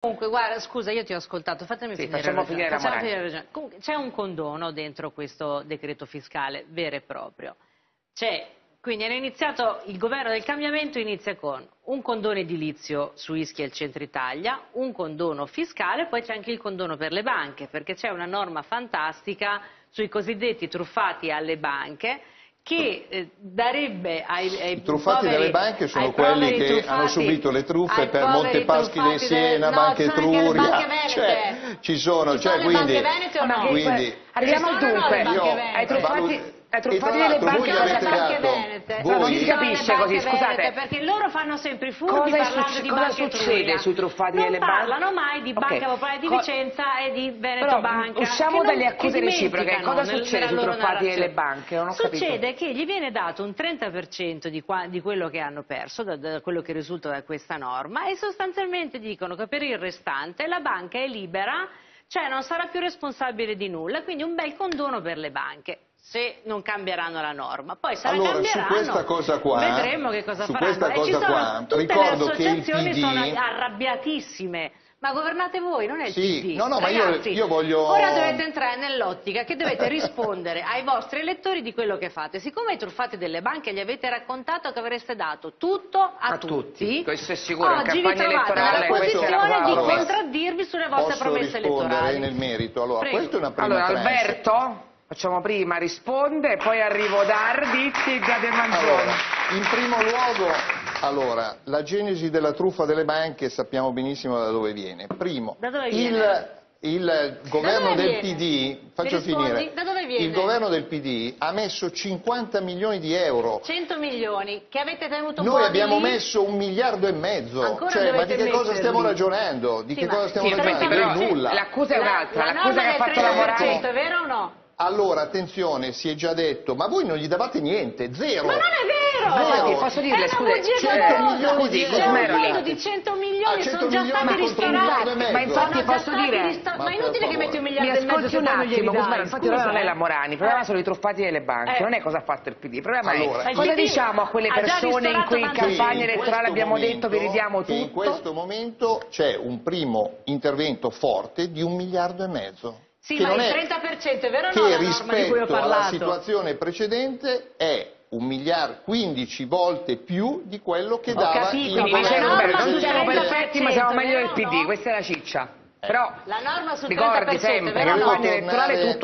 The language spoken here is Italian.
Comunque, guarda, scusa, io ti ho ascoltato, fatemi Sì, finire. facciamo finire la Facciamo finire. Comunque, c'è un condono dentro questo decreto fiscale vero e proprio. C'è, quindi iniziato, il governo del cambiamento inizia con un condono edilizio su Ischia e il centro Italia, un condono fiscale, poi c'è anche il condono per le banche, perché c'è una norma fantastica sui cosiddetti truffati alle banche che eh, darebbe ai, ai I truffati poveri- dalle banche sono quelli che truffati- hanno subito le truffe per Montepaschi del Siena, no, Etruria, banche venete. cioè, ci sono, Ci cioè, sono le quindi, banche venete o no? quindi Arriviamo dunque. io. Ai truffati, e truffati tra delle banche banche venete. voi- non si capisce banche così, scusate. venete, perché loro fanno sempre i furbi Cosa parlando succe- di cosa Banca succede Etruria. sui truffati non delle banche? parlano mai di Banca Ok. Popolare di Co- Vicenza e di Veneto Però, Banca. usciamo non- dalle accuse reciproche. Cosa nel- succede sui truffati delle banche? Non ho capito. Succede che gli viene dato un 30% di, qua- di quello che hanno perso, da, da quello che risulta da questa norma, e sostanzialmente dicono che per il restante la banca è libera, cioè non sarà più responsabile di nulla, quindi un bel condono per le banche. Se non cambieranno la norma, poi se la Allora, su cambieranno, questa cosa qua- vedremo che cosa su faranno. e cosa sono qua, tutte ricordo le che il associazioni PD sono arrabbiatissime. Ma governate voi, non è il Sì, PD. no, no, ma io- Ragazzi, io voglio- Ora dovete entrare nell'ottica che dovete rispondere ai vostri elettori di quello che fate. Siccome ai truffati delle banche gli avete raccontato che avreste dato tutto a, A tutti. Questo è sicuro, oggi vi trovate nella la posizione di contraddirvi sulle vostre posso promesse rispondere elettorali. nel merito. Allora, Prego. questa è una prima Allora. Alberto, facciamo prima, risponde, poi arrivo da e da De Mangione. Allora, in primo luogo, allora, la genesi della truffa delle banche sappiamo benissimo da dove viene. Primo, Da dove il, viene? il governo del viene? PD, faccio finire, Da dove viene? il governo del PD ha messo 50 milioni di euro. 100 milioni che avete tenuto Noi abbiamo lì. messo un miliardo e mezzo. Ancora Cioè, ma di che cosa stiamo metterli. ragionando? Di Sì, che ma- cosa stiamo sì, ragionando? però- Di nulla. L'accusa è un'altra, La l'accusa che ha fatto del la 30%, Morani. è vero o no? Allora, attenzione, si è già detto, ma voi non gli davate niente, zero. Ma non è vero! Zero. Infatti, posso dirle, bugia 100 clamorosa. milioni di C'è euro. un fondo di 100 milioni, Ah, 100 sono già milioni stati ristorati. Ma infatti posso dire- ristor- Ma Ma è inutile che metti un Mi miliardo e mezzo ascolti se non glieli attimo, dai. Infatti Scusa, non è la Morani, il problema Eh. sono i truffati delle banche, Eh. non è cosa ha fatto il PD, il problema Allora, è il cosa diciamo a quelle persone in cui in campagna elettorale abbiamo detto vi ridiamo che In tutto? questo momento c'è un primo intervento forte di un miliardo e mezzo. Sì, che ma non il è- 30% è vero o no che la norma di cui ho rispetto alla situazione precedente è un miliardo, 15 volte più di quello che Ho dava capito, il governo Roberto, non siamo 30%, perfetti ma siamo meglio del PD, no? questa è la ciccia. Però La norma sul ricordi 30%, sempre, vero o no? campagna elettorale tutto